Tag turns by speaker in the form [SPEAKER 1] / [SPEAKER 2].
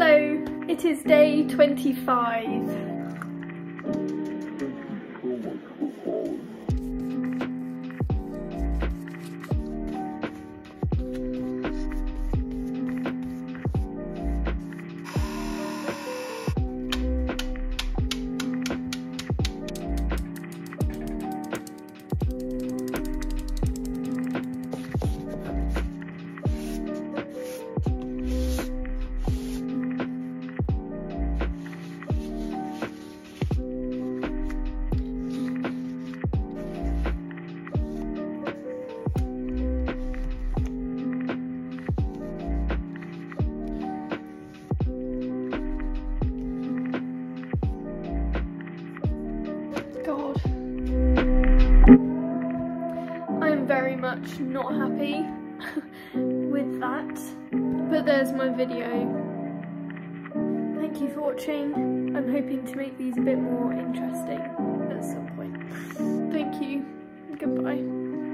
[SPEAKER 1] Hello, it is day 25. Much not happy with that, but there's my video. Thank you for watching. I'm hoping to make these a bit more interesting at some point. Thank you. Goodbye.